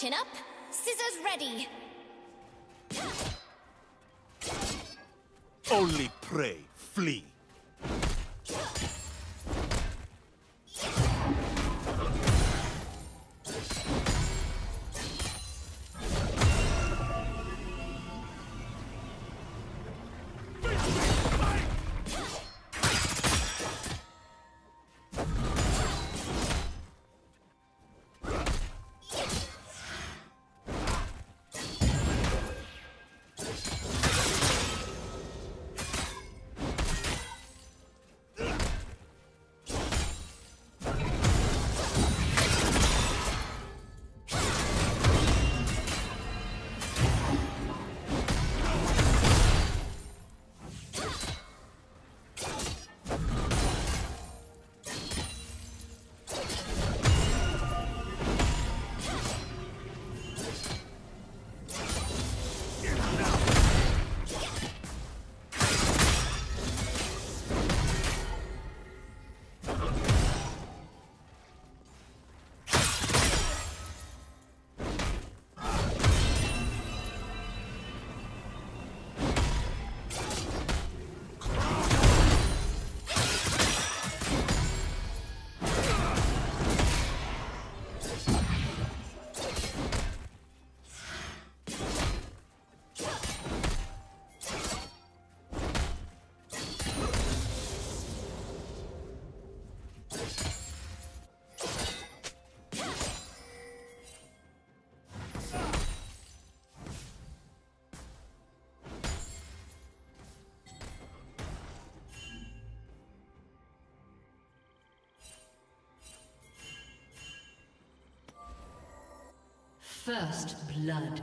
Chin up, scissors ready. Only prey flee. First blood.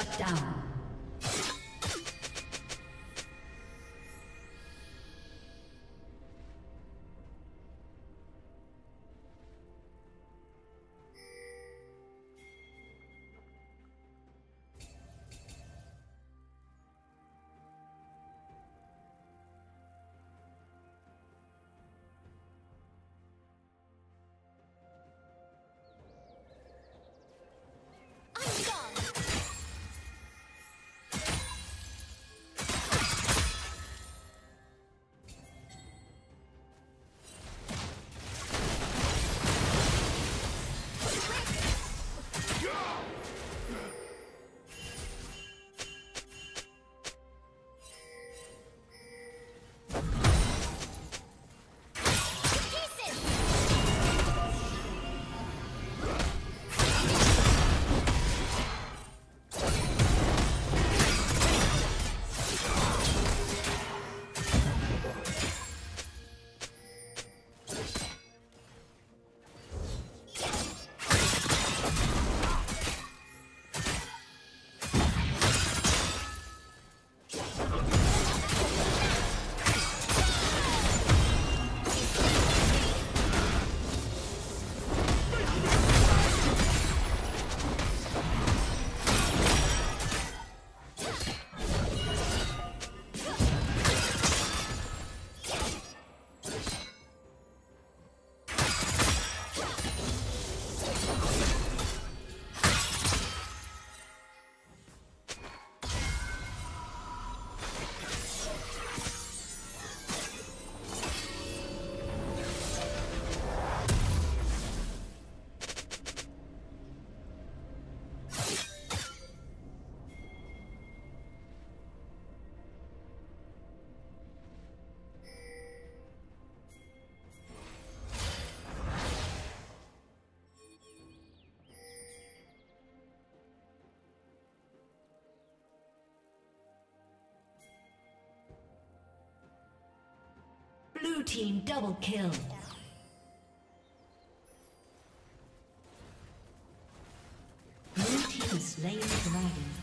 Shut down. Blue team double kill. Blue team slain dragon.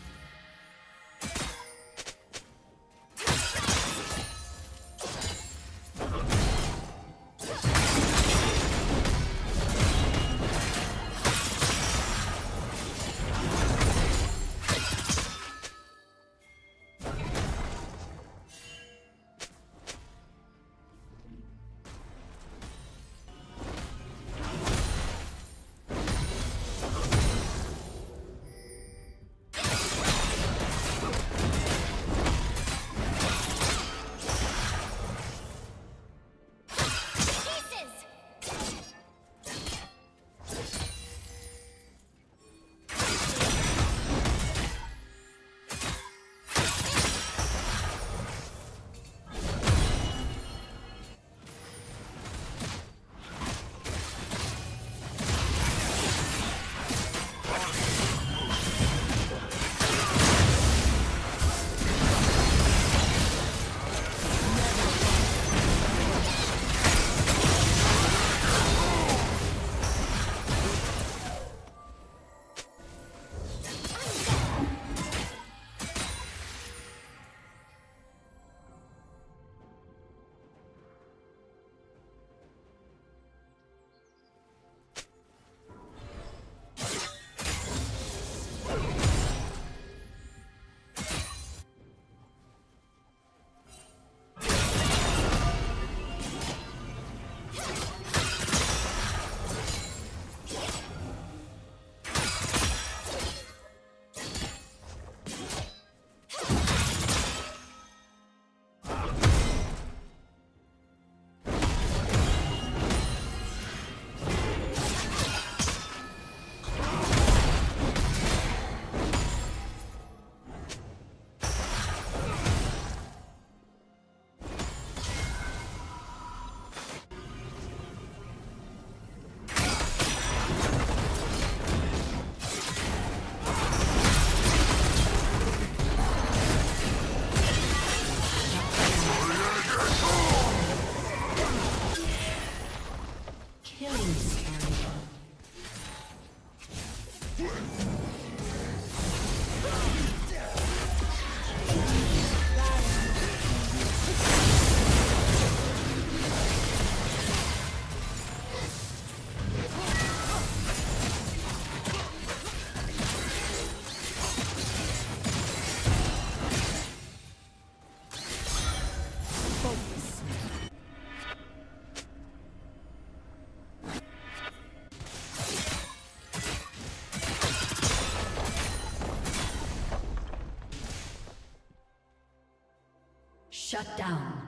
Shut down.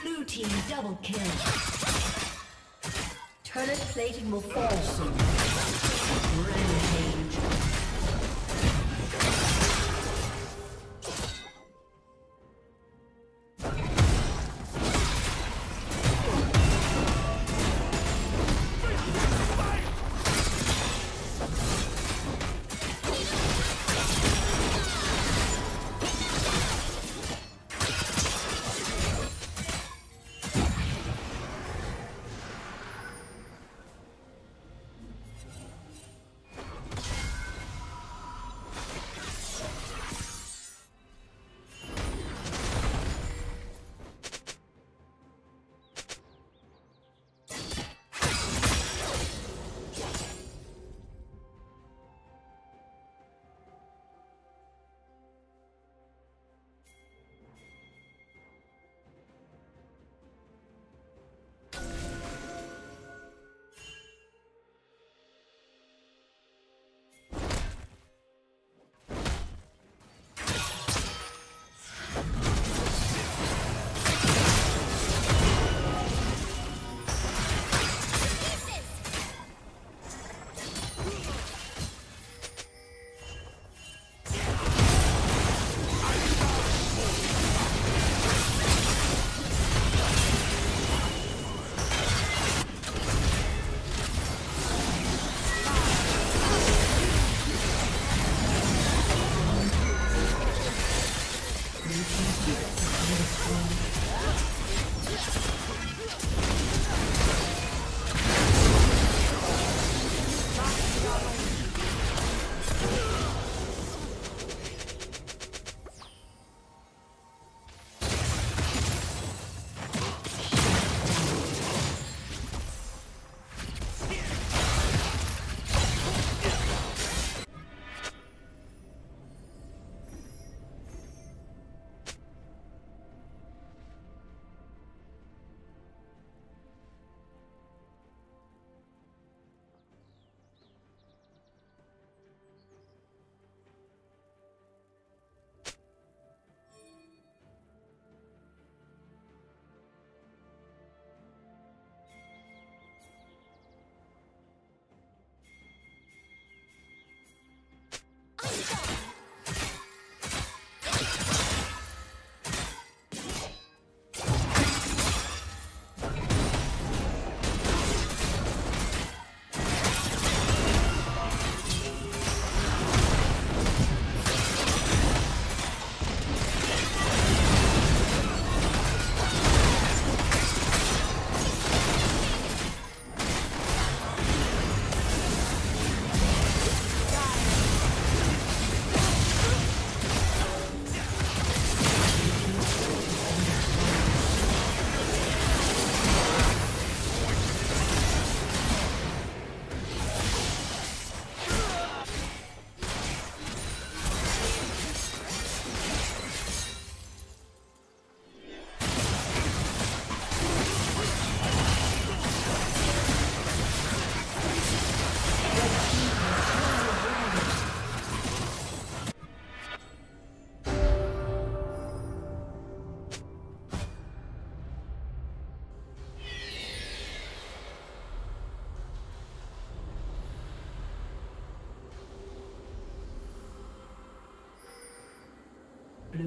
Blue team double kill. Turret plating will fall soon. Rampage.